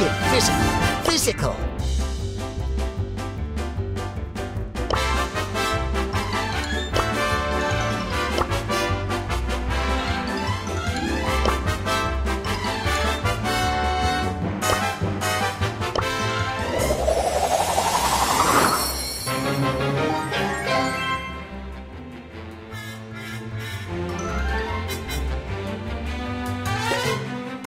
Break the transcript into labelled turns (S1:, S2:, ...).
S1: Physical. Physical.